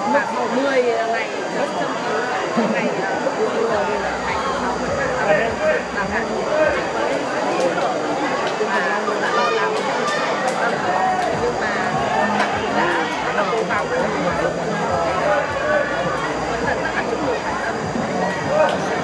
mất 10 ngày rất chăm chú ngày vừa vừa là thành sáu mươi làm hạn nhưng mà đã cố gắng vẫn là rất là chúc mừng hải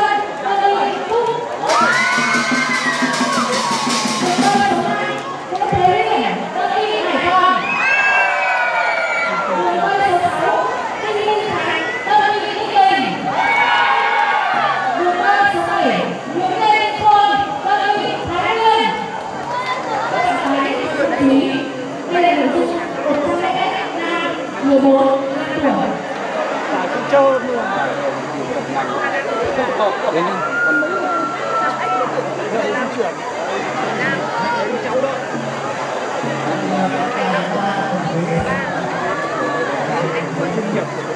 Nội. Ờ, trọng tài trăm rồi. Bài. Đây là nội dung 100 m 11 tuổi. Còn mấy là Đấy, di chuyển. Cháu chuyên nghiệp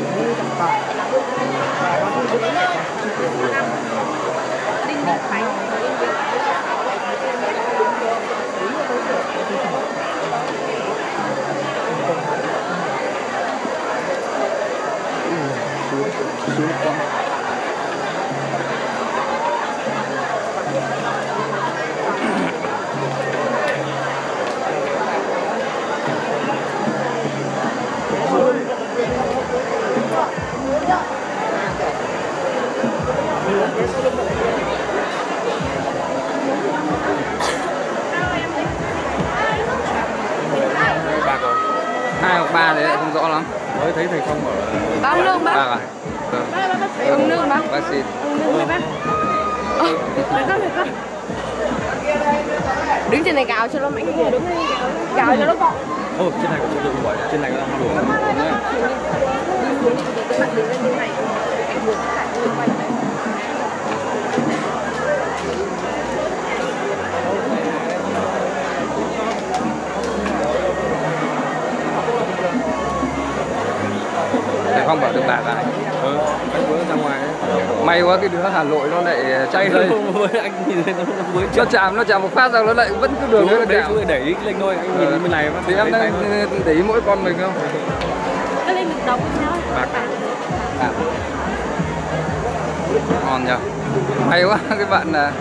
hai hoặc ba đấy không rõ lắm. Mới thấy thầy không ở bác nương bác. Bác à? Vâng. Bác bác bác xin. Ờ, đứng trên này cào cho nó mạnh. Người đứng cào cho nó gọn ô trên này có chỗ đừng gọi trên này có đang đùa may quá cái đứa hà nội nó lại chạy đây anh nhìn thấy nó nó mới nó chạm nó chạm một phát ra nó lại vẫn cứ đường đấy là đấy đẩy lên thôi anh nhìn bên này thì em đang để ý mỗi con mình không? Nó lên được đóng sao bạc. À. ngon nhờ. May quá cái bạn là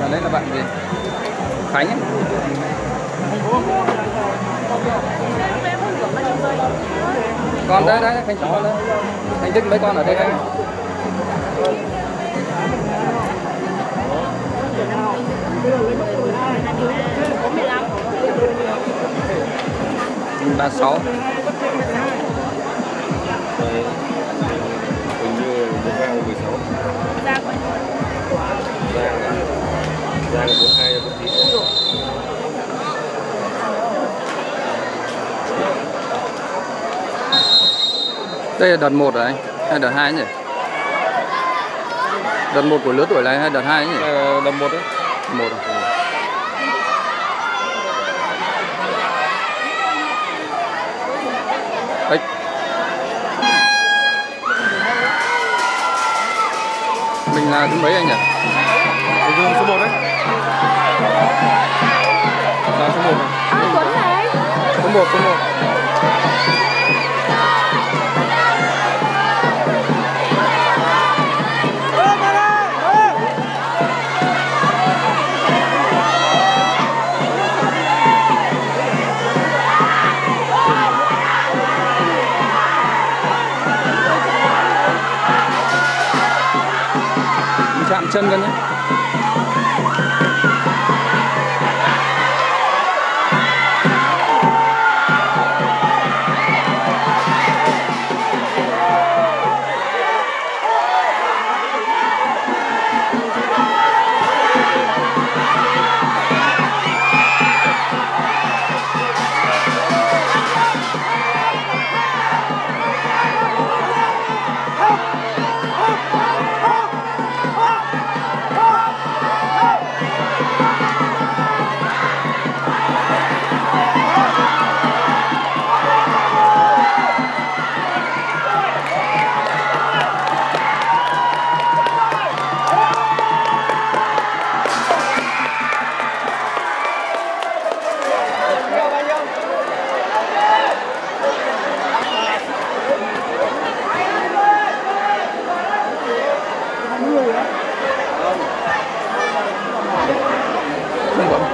bạn đấy là bạn gì? Khánh ấy. con đấy đấy khánh con đấy. Thành tích mấy con ở đây đấy ba sáu. Hình như một vang 16 sáu, giang giang là 42 là 49 đây là đợt 1 rồi anh hay đợt 2 nhỉ? Đợt 1 của lứa tuổi này hay đợt 2 nhỉ Ờ, đầm một đấy một à? Ếch. Mình là thứ mấy anh nhỉ? như số 1 đấy là số 1 này À Tuấn này Số 1, số 1 chạm chân con nhé.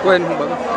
Quên không bấm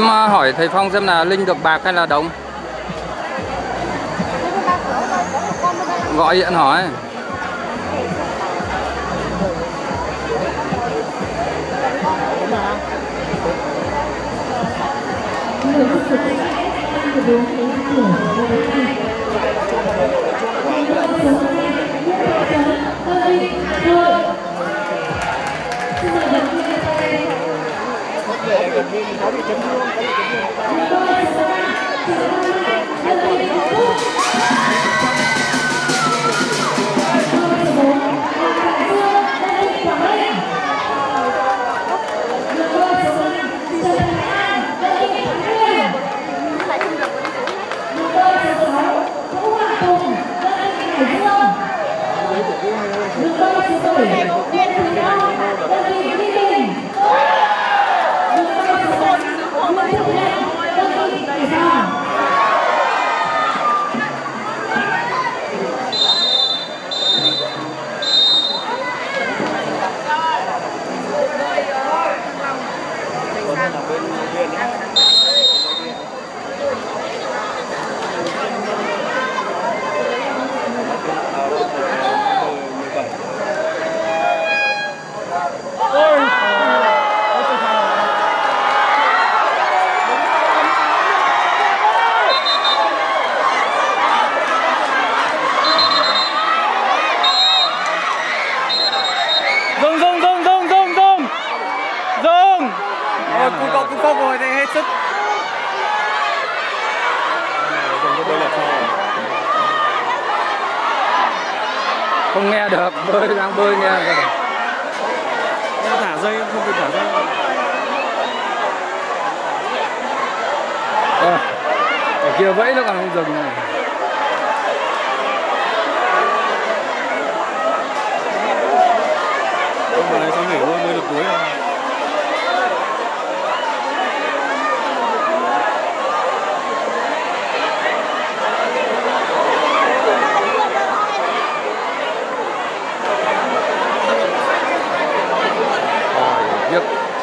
em ờ, hỏi thầy Phong xem là Linh được bạc hay là đồng gọi điện hỏi Thank you. Chúng tôi sẽ ra sự tham gia đơn vị Hạnh Phúc. Tôi số bốn là Hải Dương, đơn vị Quảng Ninh. Tôi số năm Trần Hải An, đơn vị Thái Nguyên. Tôi số sáu Vũ Hoàng Tùng, đơn vị Hải Dương. Đường đôi số 7 Lê Thúy Long, đơn vị Ninh Bình. Đường đôi số 1 Nguyễn Thị Lệ, đơn vị Hải Phòng. dừng dừng dừng dừng dừng dừng dừng rồi cú cậu cú phong rồi thì hết sức dừng cho tôi là sao không nghe được bơi đang bơi nghe được. Em thả dây không kịp thả dây. Ờ, ở kia vẫy nó còn không dừng này. Không mà này sao nghỉ luôn bơi được cuối rồi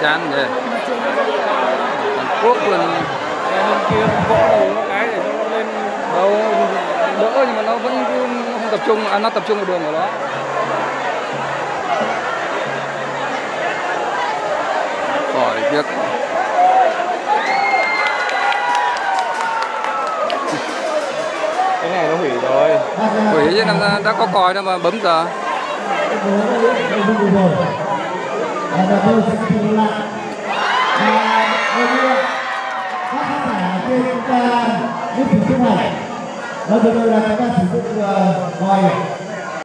chán rồi Hàn Quốc luôn. Cái hôm kia võ đầu nó cái để nó lên đâu đỡ nhưng mà nó vẫn không tập trung. À, nó tập trung vào đường của nó khỏi việc. Cái này nó hủy rồi. Hủy chứ đã có còi đâu mà bấm giờ và giờ tôi sẽ tìm lại. Và hôm nay các khán giả trên những này. Vâng, Và vừa rồi là chúng ta sử dụng ờ, vòi